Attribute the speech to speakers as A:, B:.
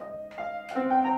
A: Música